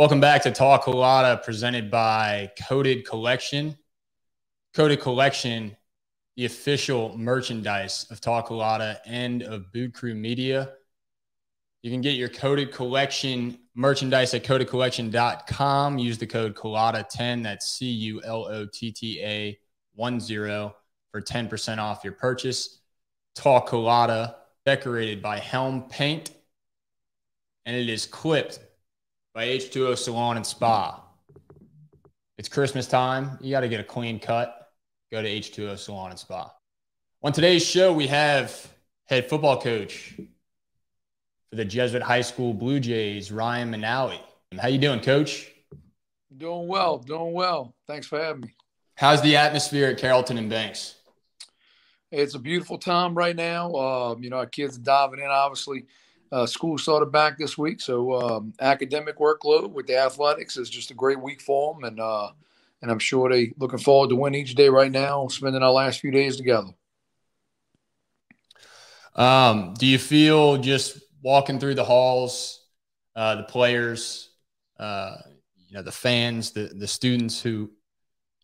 Welcome back to Talk Culotta, presented by Coded Collection. Coded Collection, the official merchandise of Talk Culotta and of Boot Krewe Media. You can get your Coded Collection merchandise at codedcollection.com. Use the code Culotta10, that's C U L O T T A 1 0 for 10% off your purchase. Talk Culotta, decorated by Helm Paint, and it is clipped by H2O Salon and Spa. It's Christmas time. You got to get a clean cut. Go to H2O Salon and Spa. On today's show, we have head football coach for the Jesuit High School Blue Jays, Ryan Manale. How you doing, coach? Doing well, doing well. Thanks for having me. How's the atmosphere at Carrollton and Banks? It's a beautiful time right now. Uh, you know, our kids are diving in, obviously – uh, school started back this week, so um, academic workload with the athletics is just a great week for them, and uh, and I'm sure they looking forward to win each day right now, spending our last few days together. Um, do you feel just walking through the halls, uh, the players, uh, you know, the fans, the the students who,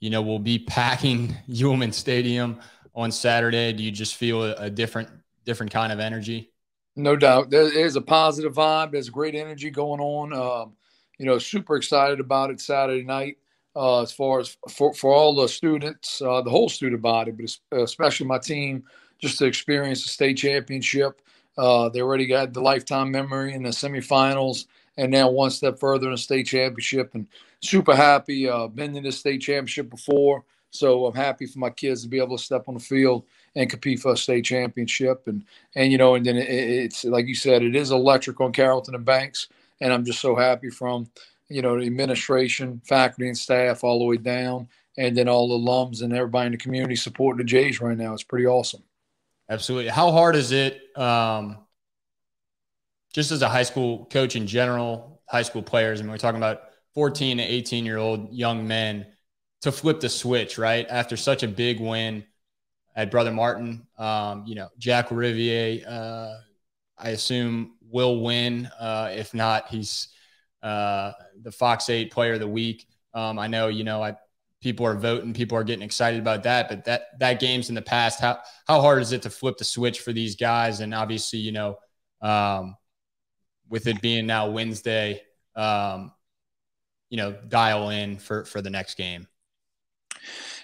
you know, will be packing Yulman Stadium on Saturday? Do you just feel a, a different different kind of energy? No doubt. There is a positive vibe. There's great energy going on. Um, you know, super excited about it Saturday night. Uh, as far as for, for all the students, uh, the whole student body, but especially my team, just to experience the state championship. Uh, they already got the lifetime memory in the semifinals, and now one step further in the state championship. And super happy. Uh, been in the state championship before, so I'm happy for my kids to be able to step on the field and compete for a state championship. And and you know, and then it, it's like you said, it is electric on Carrollton and Banks, and I'm just so happy from you know the administration, faculty, and staff all the way down, and then all the alums and everybody in the community supporting the Jays right now. It's pretty awesome. Absolutely. How hard is it? Um, just as a high school coach in general, high school players, I mean, we're talking about 14 to 18 year old young men to flip the switch, right? After such a big win, at Brother Martin. Um, you know, Jack Rivier, uh, I assume will win. Uh, if not, he's uh, the Fox 8 player of the week. Um, I know, you know, I, people are voting, people are getting excited about that, but that, that game's in the past. How, how hard is it to flip the switch for these guys? And obviously, you know, um, with it being now Wednesday, um, you know, dial in for, for the next game.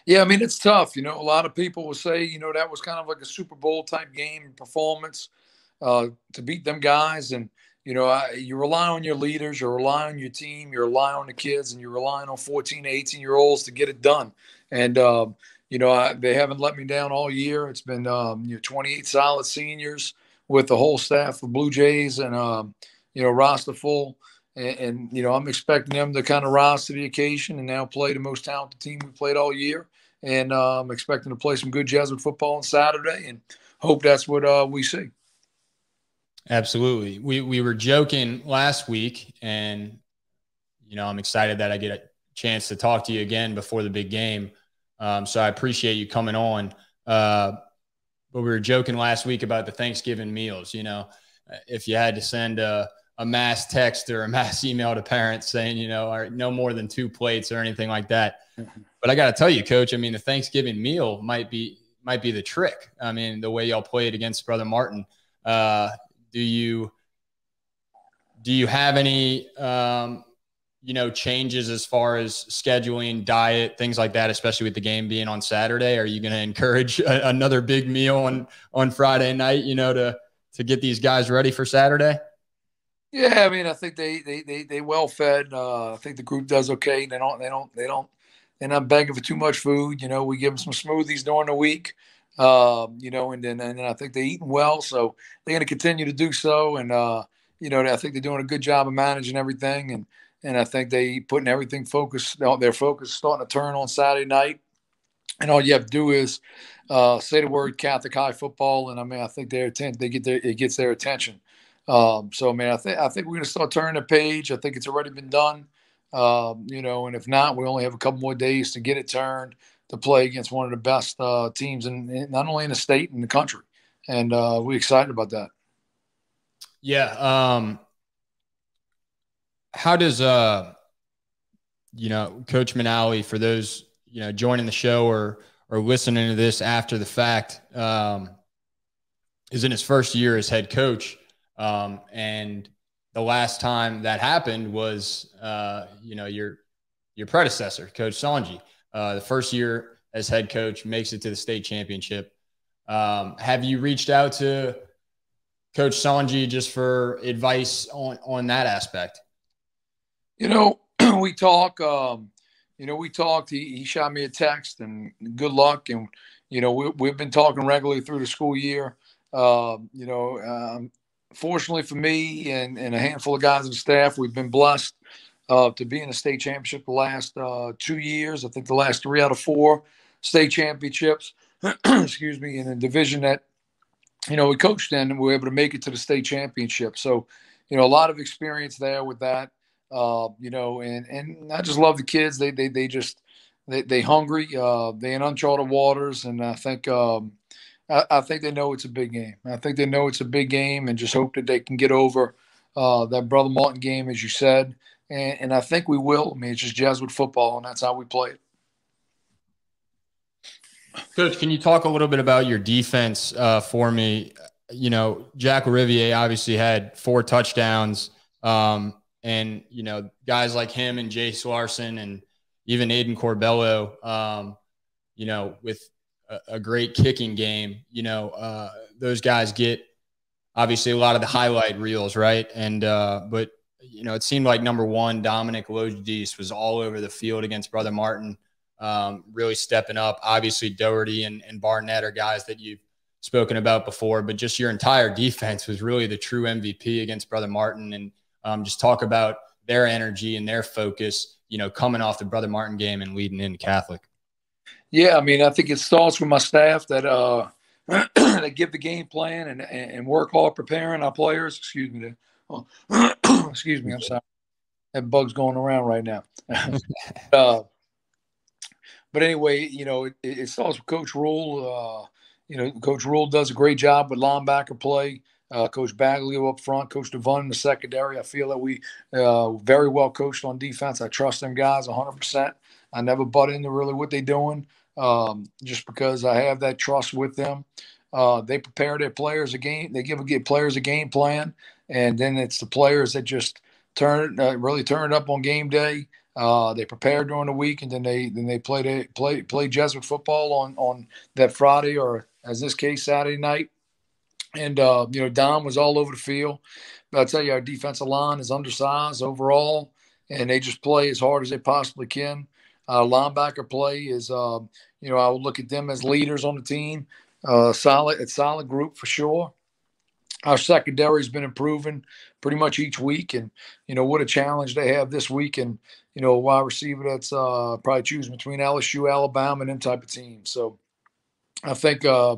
Yeah, I mean it's tough. You know, a lot of people will say, you know, that was kind of like a Super Bowl type game performance uh, to beat them guys, and you know, I, you rely on your leaders, you rely on your team, you rely on the kids, and you're relying on 14 to 18 year olds to get it done. And um, you know, I, they haven't let me down all year. It's been um, you know 28 solid seniors with the whole staff of Blue Jays and um, you know roster full. And, and, you know, I'm expecting them to kind of rise to the occasion and now play the most talented team we played all year. And uh, I'm expecting to play some good Jesuit football on Saturday and hope that's what uh, we see. Absolutely. We, we were joking last week, and, you know, I'm excited that I get a chance to talk to you again before the big game. Um, so I appreciate you coming on. Uh, but we were joking last week about the Thanksgiving meals. You know, if you had to send a, a mass text or a mass email to parents saying, you know, no more than two plates or anything like that. But I got to tell you, coach, I mean, the Thanksgiving meal might be might be the trick. I mean, the way y'all played against Brother Martin. Uh, do you do you have any um, you know changes as far as scheduling, diet, things like that, especially with the game being on Saturday? Are you going to encourage a, another big meal on on Friday night? You know, to to get these guys ready for Saturday. Yeah, I mean, I think they they they, they well fed. Uh, I think the group does okay. They don't they don't they don't they're not begging for too much food. You know, we give them some smoothies during the week. Um, you know, and then and then I think they're eating well, so they're going to continue to do so. And uh, you know, I think they're doing a good job of managing everything, and and I think they putting everything focused. Their focus starting to turn on Saturday night, and all you have to do is uh, say the word Catholic high football, and I mean, I think their attention they get their it gets their attention. Um, so I mean, I think I think we're going to start turning the page. I think it's already been done. Um, you know, and if not, we only have a couple more days to get it turned to play against one of the best uh, teams in, in, not only in the state and the country. And uh, we're excited about that. Yeah. Um, how does uh, you know, Coach Manale, for those you know joining the show or or listening to this after the fact, um, is in his first year as head coach, um, and the last time that happened was uh, you know your your predecessor, Coach Songy. Uh, the first year as head coach makes it to the state championship. Um, have you reached out to Coach Songy just for advice on on that aspect? You know, we talk. Um, you know, we talked. He, he shot me a text and good luck. And you know, we, we've been talking regularly through the school year. Uh, you know, um, fortunately for me and, and a handful of guys and staff, we've been blessed uh, to be in a state championship the last uh, two years. I think the last three out of four state championships. excuse me, in a division that you know we coached in, and we were able to make it to the state championship. So, you know, a lot of experience there with that. Uh, you know, and and I just love the kids. They they they just they they hungry. Uh, they in uncharted waters, and I think um, I, I, think they know it's a big game. I think they know it's a big game, and just hope that they can get over uh, that Brother Martin game, as you said. And, and I think we will. I mean, it's just Jesuit football, and that's how we play it. Coach, can you talk a little bit about your defense uh, for me? You know, Jack Rivier obviously had four touchdowns. Um, and, you know, guys like him and Jace Larson and even Aiden Corbello, um, you know, with a, great kicking game, you know, uh, those guys get obviously a lot of the highlight reels, right? And, uh, but, you know, it seemed like number one, Dominic Logis was all over the field against Brother Martin um, really stepping up. Obviously, Doherty and, and Barnett are guys that you've spoken about before, but just your entire defense was really the true MVP against Brother Martin. And um, just talk about their energy and their focus, you know, coming off the Brother Martin game and leading into Catholic. Yeah, I mean, I think it starts with my staff that uh, that give the game plan and, and work hard preparing our players. Excuse me. Oh, excuse me. I'm sorry. That bug's going around right now. uh, but anyway, you know, it, it starts with Coach Rule. Uh, you know, Coach Rule does a great job with linebacker play. Uh, Coach Bagley up front, Coach Devon in the secondary. I feel that we uh, very well coached on defense. I trust them guys 100%. I never butt into really what they're doing um, just because I have that trust with them. Uh, they prepare their players a game. They give a get players a game plan, and then it's the players that just turn uh, really turn it up on game day. Uh, they prepare during the week, and then they then they play they play play Jesuit football on on that Friday or as this case Saturday night. And uh, you know, Dom was all over the field. But I tell you, our defensive line is undersized overall, and they just play as hard as they possibly can. Uh, linebacker play is, uh, you know, I would look at them as leaders on the team. Uh, solid, it's solid group for sure. Our secondary's been improving pretty much each week, and you know what a challenge they have this week. And you know, a wide receiver that's uh, probably choosing between LSU, Alabama, and them type of teams. So I think uh,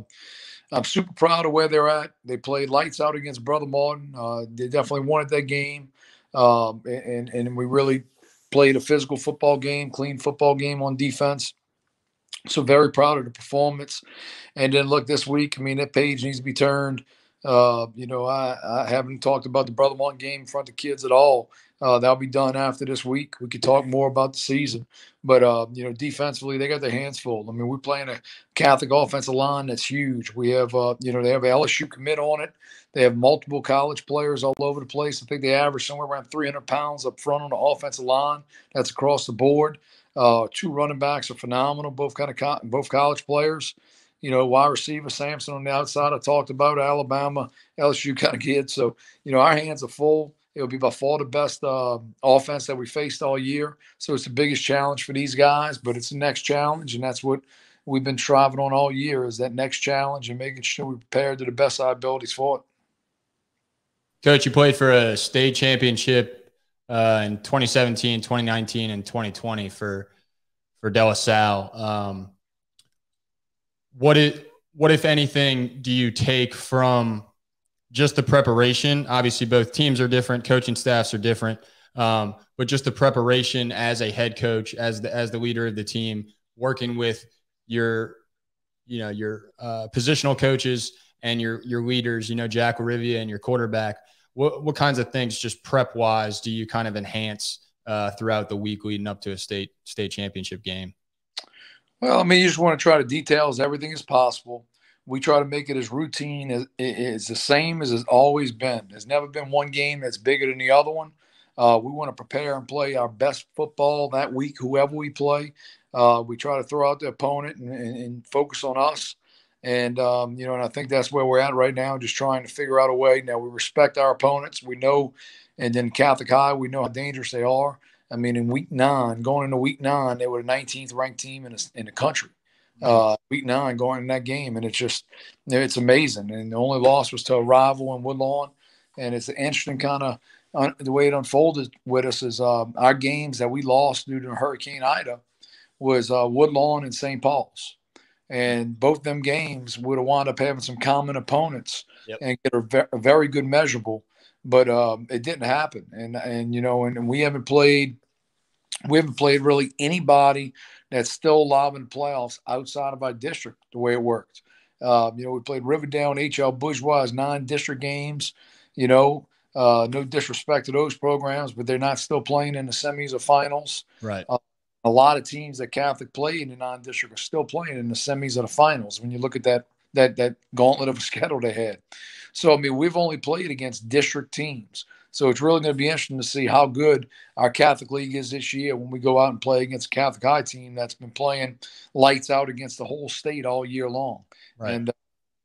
I'm super proud of where they're at. They played lights out against Brother Martin. Uh, they definitely wanted that game, um, and and we really played a physical football game, clean football game on defense. So very proud of the performance. And then look this week. I mean, that page needs to be turned. Uh, you know, I, I haven't talked about the Brother Martin game in front of kids at all. Uh, that'll be done after this week. We could talk more about the season, but uh, you know, defensively, they got their hands full. I mean, we're playing a Catholic offensive line that's huge. We have, uh, you know, they have LSU commit on it. They have multiple college players all over the place. I think they average somewhere around 300 pounds up front on the offensive line. That's across the board. Uh, two running backs are phenomenal, both kind of co- both college players. You know, wide receiver Samson on the outside. I talked about Alabama, LSU kind of kids. So you know, our hands are full. It'll be by far the best uh, offense that we faced all year. So it's the biggest challenge for these guys, but it's the next challenge, and that's what we've been striving on all year is that next challenge and making sure we're prepared to the best of our abilities for it. Coach, you played for a state championship uh, in 2017, 2019, and 2020 for for De La Salle. Um, what it what if anything do you take from just the preparation. Obviously, both teams are different, coaching staffs are different, um, but just the preparation as a head coach, as the as the leader of the team, working with your, you know, your uh, positional coaches and your your leaders. You know, Jack Rivia and your quarterback. What what kinds of things, just prep wise, do you kind of enhance uh, throughout the week leading up to a state state championship game? Well, I mean, you just want to try to detail as everything as possible. We try to make it as routine as it's the same as it's always been. There's never been one game that's bigger than the other one. Uh, we want to prepare and play our best football that week, whoever we play. Uh, we try to throw out the opponent and, and, and focus on us. And, um, you know, and I think that's where we're at right now, just trying to figure out a way. Now, we respect our opponents. We know, and then Catholic High, we know how dangerous they are. I mean, in week nine, going into week nine, they were the 19th ranked team in, the, in the country. Uh, week nine, going in that game. And it's just, it's amazing. And the only loss was to a rival in Woodlawn. And it's an interesting kind of, uh, the way it unfolded with us is uh, our games that we lost due to Hurricane Ida was uh, Woodlawn and St. Paul's and both them games would have wound up having some common opponents yep. and get a, ve- a, very good measurable, but um, it didn't happen. And and you know, and, and, we haven't played, we haven't played really anybody that's still the playoffs outside of our district. The way it worked, uh, you know, we played Riverdale and HL Bourgeois nine district games. You know, uh, no disrespect to those programs, but they're not still playing in the semis or finals. Right. Uh, a lot of teams that Catholic played in the non-district are still playing in the semis or the finals. When you look at that that that gauntlet of a schedule they had, so I mean we've only played against district teams. So it's really going to be interesting to see how good our Catholic League is this year when we go out and play against a Catholic High team that's been playing lights out against the whole state all year long. Right. And uh,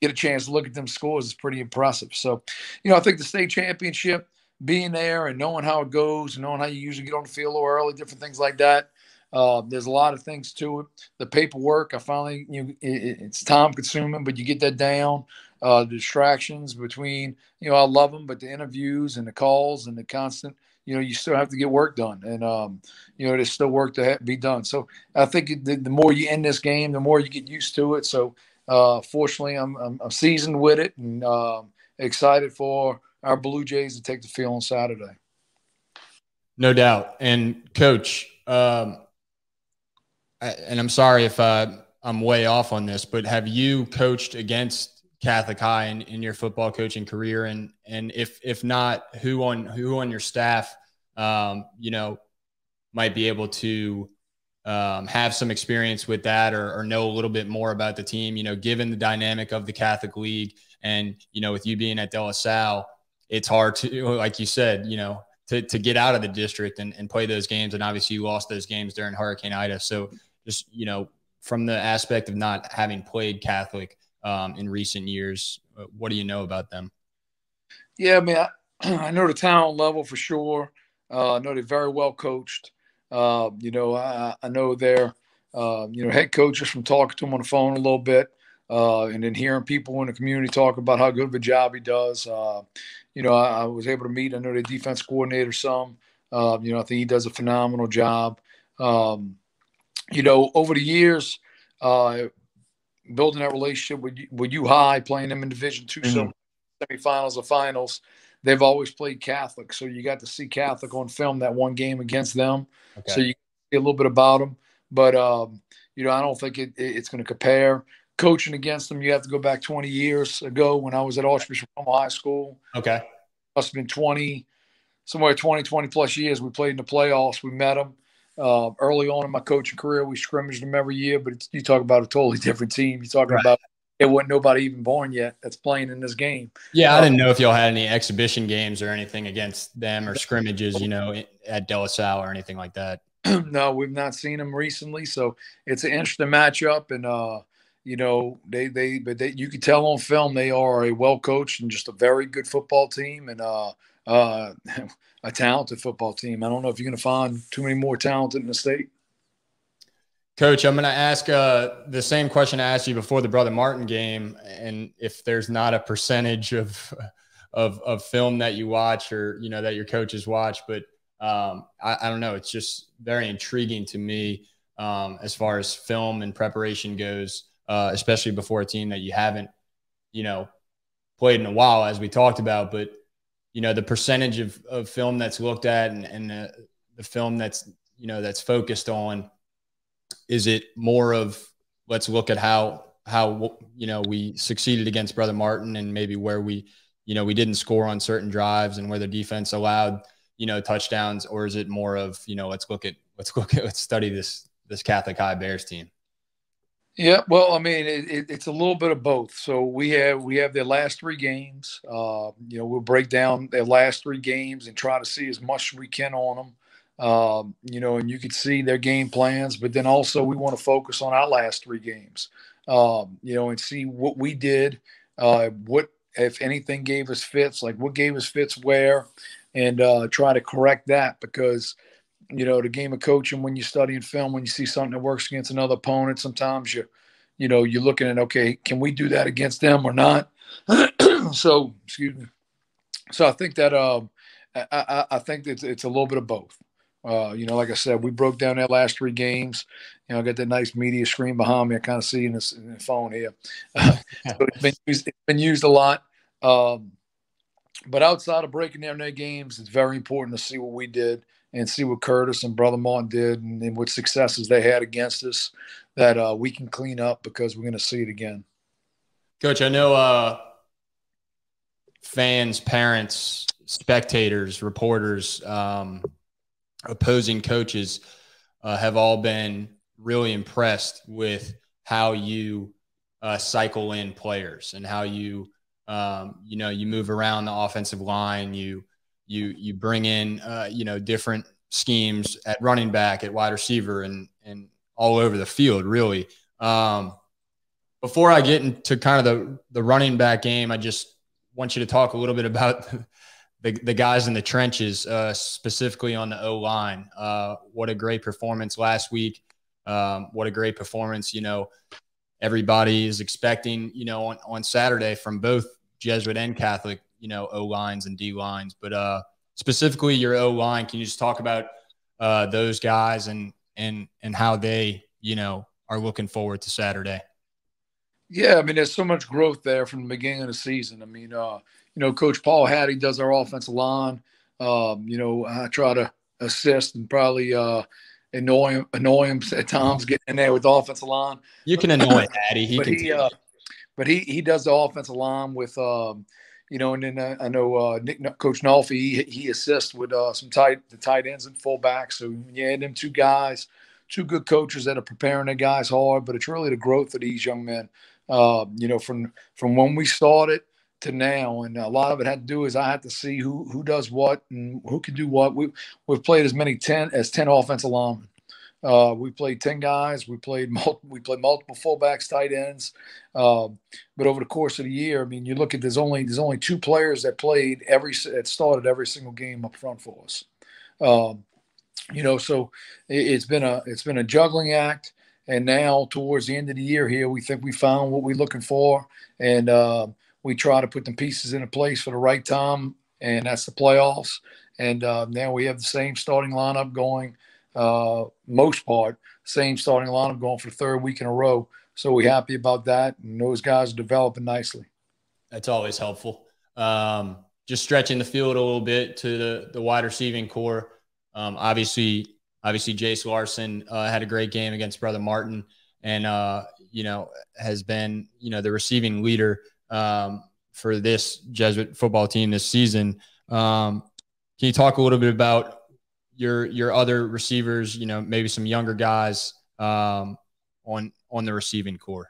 get a chance to look at them scores is pretty impressive. So, you know, I think the state championship, being there and knowing how it goes and knowing how you usually get on the field a little early, different things like that, uh, there's a lot of things to it. The paperwork, I finally, you know, it, it's time consuming, but you get that down. Uh, distractions between, you know, I love them, but the interviews and the calls and the constant, you know, you still have to get work done, and um, you know, there's still work to be done. So I think the, the, more you end this game, the more you get used to it. So uh, fortunately, I'm, I'm, I'm seasoned with it and uh, excited for our Blue Jays to take the field on Saturday. No doubt. And coach, um, and I'm sorry if uh, I'm way off on this, but have you coached against Catholic High in, in your football coaching career? And and if if not, who on who on your staff, um, you know, might be able to um, have some experience with that or, or know a little bit more about the team? You know, given the dynamic of the Catholic League, and you know, with you being at De La Salle, it's hard to, like you said, you know, to, to get out of the district and, and play those games. And obviously, you lost those games during Hurricane Ida. So just you know from the aspect of not having played Catholic um, in recent years, uh, what do you know about them? Yeah, I mean, I, I know the talent level for sure. Uh, I know they're very well coached. Uh, you know, I, I know they're uh, you know head coaches from talking to them on the phone a little bit, uh, and then hearing people in the community talk about how good of a job he does. Uh, you know, I, I, was able to meet. I know the defense coordinator some. you know, I think he does a phenomenal job. Um, you know, over the years, uh, building that relationship with with U-High, playing them in Division 2 mm-hmm. semifinals or finals, they've always played Catholic. So you got to see Catholic on film that one game against them. Okay. So you see a little bit about them. But um, you know, I don't think it, it, it's going to compare. Coaching against them, you have to go back 20 years ago when I was at Archbishop High School. Okay, must have been 20, somewhere 20, 20 plus years. We played in the playoffs. We met them. Uh, early on in my coaching career, we scrimmaged them every year, but you talk about a totally different team. You're talking right. about it wasn't nobody even born yet that's playing in this game. Yeah, I didn't know if y'all had any exhibition games or anything against them or scrimmages, you know, at De La Salle or anything like that. no, we've not seen them recently, so it's an interesting matchup, and uh, you know, they they but they you can tell on film they are a well coached and just a very good football team, and uh, uh, a talented football team. I don't know if you're going to find too many more talented in the state. Coach, I'm going to ask uh, the same question I asked you before the Brother Martin game, and if there's not a percentage of of of film that you watch or you know that your coaches watch, but um, I, I, don't know. It's just very intriguing to me um, as far as film and preparation goes, uh, especially before a team that you haven't, you know, played in a while, as we talked about. But you know the percentage of, of film that's looked at and, and the, the film that's you know that's focused on is it more of let's look at how how you know we succeeded against brother martin and maybe where we you know we didn't score on certain drives and where the defense allowed you know, touchdowns, or is it more of you know, let's look at let's look at let's study this this Catholic High Bears team? Yeah, well, I mean, it, it, it's a little bit of both. So we have we have their last three games. Uh, you know, we'll break down their last three games and try to see as much as we can on them. Um, you know, and you can see their game plans, but then also we want to focus on our last three games. Um, you know, and see what we did, uh, what if anything gave us fits, like what gave us fits where, and uh, try to correct that because you know, the game of coaching when you're studying film, when you see something that works against another opponent, sometimes you, you know, you're looking at, okay, can we do that against them or not? so, excuse me. So I think that, um, I, I, I think it's, it's a little bit of both. Uh, you know, like I said, we broke down that last three games. You know, I got that nice media screen behind me. I kind of see in, this, in the phone here. so it's been used, it's been used a lot. Um, but outside of breaking down their games, it's very important to see what we did and see what Curtis and Brother Martin did and, and what successes they had against us that uh, we can clean up because we're going to see it again. Coach, I know uh, fans, parents, spectators, reporters, um, opposing coaches uh, have all been really impressed with how you uh, cycle in players and how you, um, you know, you move around the offensive line, you you you bring in uh, you know different schemes at running back, at wide receiver, and and all over the field really. Um, before I get into kind of the the running back game, I just want you to talk a little bit about the, the guys in the trenches, uh, specifically on the O line. Uh, what a great performance last week. Um, what a great performance. You know, everybody is expecting, you know, on, on Saturday from both Jesuit and Catholic you know O lines and D lines, but uh, specifically your O line. Can you just talk about uh, those guys and and and how they you know are looking forward to Saturday? Yeah, I mean, there's so much growth there from the beginning of the season. I mean, uh, you know, Coach Paul Hattie does our offensive line. Um, you know, I try to assist and probably uh, annoy him, annoy him at times getting in there with the offensive line. You can annoy Hattie. He but can. He, uh, but he he does the offensive line with um, you know, and then uh, I know uh, Nick, Coach Nolfi, he, he assists with uh, some tight the tight ends and fullbacks. So yeah, them two guys, two good coaches that are preparing their guys hard. But it's really the growth of these young men. Uh, you know, from from when we started to now, and a lot of it had to do is I had to see who who does what and who can do what. We we've played as many ten as ten offensive linemen. Uh, we played ten guys. We played multiple, we played multiple fullbacks, tight ends. Uh, but over the course of the year, I mean, you look at there's only there's only two players that played every that started every single game up front for us. Um, you know, so it, has been a it's been a juggling act. And now towards the end of the year here, we think we found what we're looking for, and uh, we try to put the pieces into place for the right time, and that's the playoffs. And uh, now we have the same starting lineup going uh, most part, same starting lineup going for third week in a row. So we're happy about that. And those guys are developing nicely. That's always helpful. Um, just stretching the field a little bit to the, the wide receiving core. Um, obviously, obviously, Jace Larson uh, had a great game against Brother Martin, and uh, you know has been you know the receiving leader um, for this Jesuit football team this season. Um, can you talk a little bit about your your other receivers, you know, maybe some younger guys um, on on the receiving core?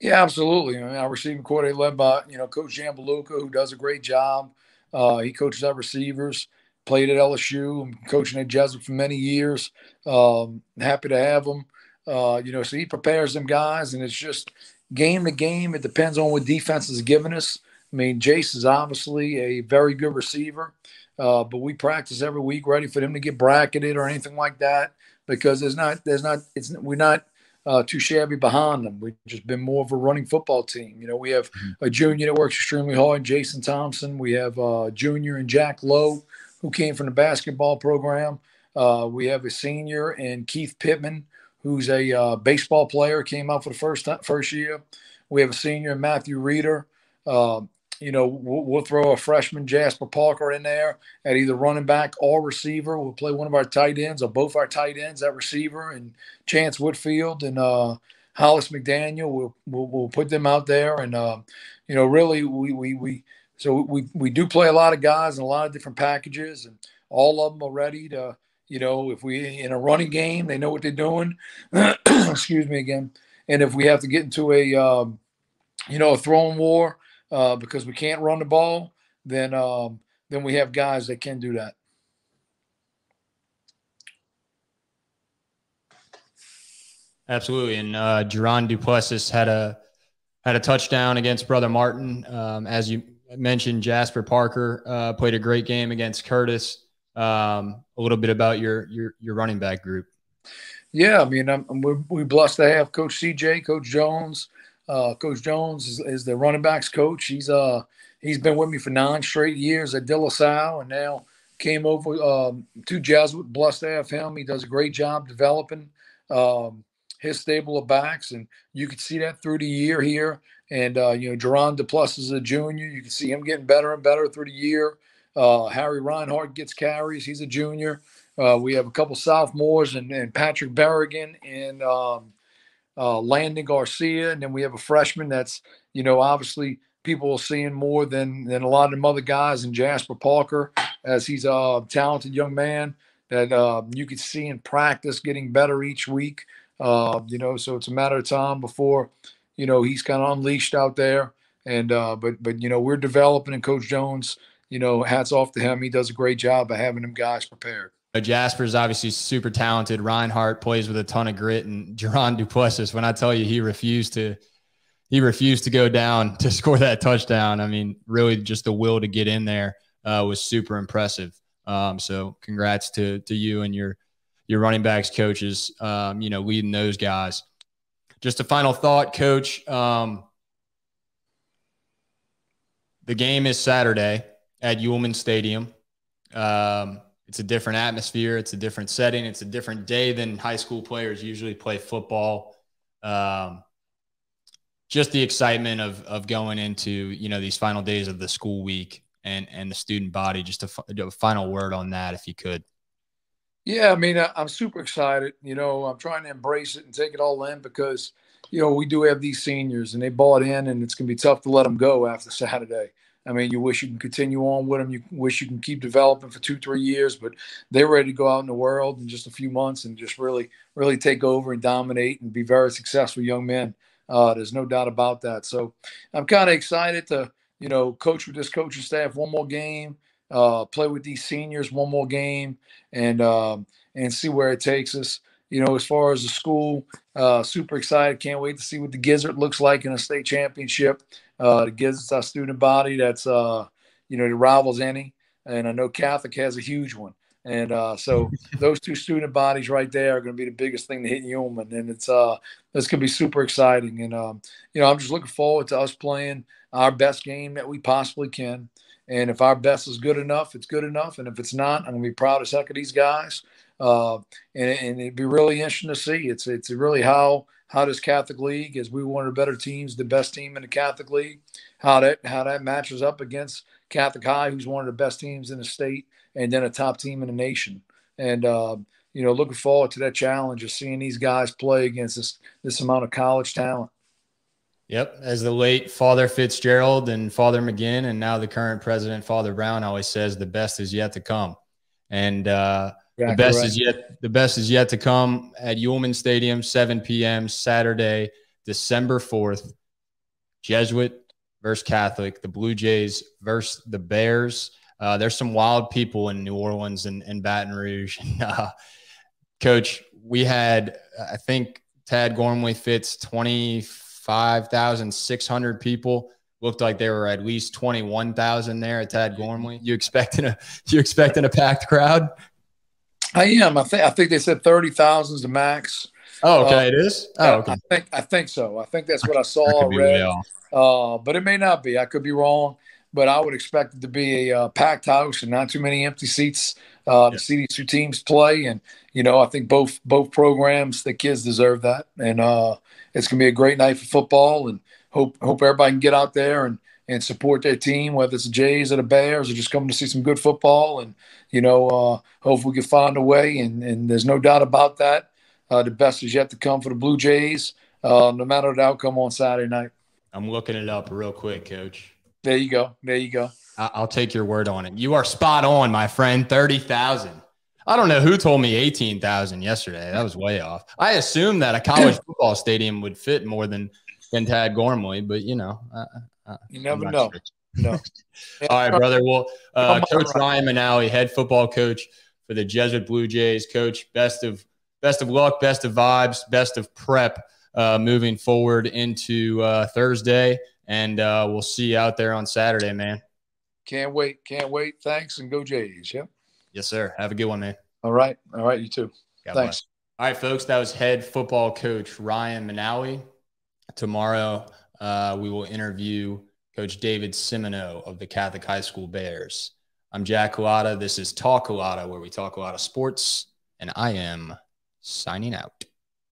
Yeah, absolutely. I mean, our receiving core they led by you know Coach Jambaluka, who does a great job. Uh, he coaches our receivers. Played at LSU, I'm coaching at Jesuit for many years. Um, happy to have him. Uh, you know, so he prepares them guys, and it's just game to game. It depends on what defense is giving us. I mean, Jace is obviously a very good receiver. Uh, but we practice every week, ready for them to get bracketed or anything like that, because there's not, there's not, it's we're not uh, too shabby behind them. We've just been more of a running football team. You know, we have mm-hmm. a junior that works extremely hard, Jason Thompson. We have uh, junior and Jack Lowe, who came from the basketball program. Uh, we have a senior and Keith Pittman, who's a uh, baseball player, came out for the first time, first year. We have a senior, Matthew Reeder. Uh, you know, we'll, we'll, throw a freshman Jasper Parker in there at either running back or receiver. We'll play one of our tight ends or both our tight ends at receiver, and Chance Woodfield and uh, Hollis McDaniel. We'll, we'll, we'll put them out there, and uh, you know, really, we we we so we we do play a lot of guys in a lot of different packages, and all of them are ready to, you know, if we in a running game, they know what they're doing. Excuse me again. And if we have to get into a, um, you know, a throwing war uh, because we can't run the ball, then um, then we have guys that can do that. Absolutely, and uh, Jerron Duplessis had a had a touchdown against Brother Martin. Um, as you mentioned, Jasper Parker uh, played a great game against Curtis. Um, a little bit about your your your running back group. Yeah, I mean, I'm, we're, we're blessed to have Coach CJ, Coach Jones. Uh, coach Jones is, is, the running backs coach. He's uh he's been with me for nine straight years at De La Salle, and now came over um, to Jesuit. Blessed to have him. He does a great job developing. Um, his stable of backs, and you can see that through the year here. And uh, you know, Jerron Duplessis is a junior. You can see him getting better and better through the year. Uh, Harry Reinhardt gets carries. He's a junior. Uh, we have a couple sophomores and, and Patrick Berrigan and um, uh, Landon Garcia, and then we have a freshman that's you know obviously people are seeing more than than a lot of them other guys. And Jasper Parker, as he's a talented young man that uh, you could see in practice getting better each week. Uh, you know, so it's a matter of time before, you know, he's kind of unleashed out there. And uh, but but you know, we're developing, and Coach Jones, you know, hats off to him. He does a great job of having them guys prepared. Jasper's obviously super talented. Reinhardt plays with a ton of grit, and Jerron Duplessis. When I tell you he refused to, he refused to go down to score that touchdown. I mean, really, just the will to get in there uh, was super impressive. Um, so, congrats to to you and your your running backs coaches, um, you know, leading those guys. Just a final thought, coach. Um, the game is Saturday at Yulman Stadium. Um, it's a different atmosphere. It's a different setting. It's a different day than high school players usually play football. Um, just the excitement of of going into you know these final days of the school week and and the student body. Just a, a final word on that, if you could. Yeah, I mean, I'm super excited. You know, I'm trying to embrace it and take it all in because, you know, we do have these seniors and they bought in, and it's going to be tough to let them go after Saturday. I mean, you wish you can continue on with them. You wish you can keep developing for two, three years, but they're ready to go out in the world in just a few months and just really, really take over and dominate and be very successful young men. Uh, there's no doubt about that. So I'm kind of excited to, you know, coach with this coaching staff one more game uh, play with these seniors one more game and um, and see where it takes us. You know, as far as the school, uh, super excited. Can't wait to see what the Gizzard looks like in a state championship. Uh, the Gizzard's our student body that's uh, you know, it rivals any, and I know Catholic has a huge one. And uh, so those two student bodies right there are going to be the biggest thing to hit Yulman, and it's uh, it's going to be super exciting. And um, you know, I'm just looking forward to us playing our best game that we possibly can. And if our best is good enough, it's good enough. And if it's not, I'm gonna be proud as heck of these guys. Uh, and, and, it'd be really interesting to see. It's it's really how how does Catholic League, as we the better teams, the best team in the Catholic League, how that how that matches up against Catholic High, who's one of the best teams in the state, and then a top team in the nation. And uh, you know, looking forward to that challenge of seeing these guys play against this this amount of college talent. Yep. As the late Father Fitzgerald and Father McGinn, and now the current president, Father Fronk, always says, the best is yet to come. And uh, the best right. is yet the best is yet to come at Yulman Stadium, 7 p.m. Saturday, December 4th. Jesuit versus Catholic, the Blue Jays versus the Bears. Uh, there's some wild people in New Orleans and, and Baton Rouge. uh, Coach, we had, I think Tad Gormley fits 20 5,600 people. Looked like there were at least 21,000 there at Tad Gormley. You expecting a you expecting a packed crowd? I am. I think I think they said 30,000 is the max. Oh, okay, uh, it is. Oh, okay. I think I think so. I think that's what I saw. read. Uh, but it may not be. I could be wrong. But I would expect it to be a uh, packed house and not too many empty seats uh, to see these two teams play. And you know, I think both both programs, the kids deserve that. And uh, it's going to be a great night for football, and hope hope everybody can get out there and and support their team, whether it's the Jays or the Bears, or just coming to see some good football. And you know, uh, hope we can find a way. And and there's no doubt about that. Uh, the best is yet to come for the Blue Jays, uh, no matter the outcome on Saturday night. I'm looking it up real quick, Coach. There you go. There you go. I'll take your word on it. You are spot on, my friend. 30,000. I don't know who told me 18,000 yesterday. That was way off. I assumed that a college football stadium would fit more than, than Tad Gormley, but you know, uh, you never know. Sure. No. All right, brother. Well, uh, Coach Ryan Manale, head football coach for the Jesuit Blue Jays. Coach, best of best of luck, best of vibes, best of prep uh, moving forward into uh, Thursday, and uh, we'll see you out there on Saturday, man. Can't wait. Can't wait. Thanks, and go Jays. Yep. Yes, sir. Have a good one, man. All right. All right. You too. God Thanks. Bless. All right, folks. That was head football coach Ryan Manale. Tomorrow, uh, we will interview Coach David Simino of the Catholic High School Bears. I'm Jack Culotta. This is Talk Culotta, where we talk a lot of sports, and I am signing out.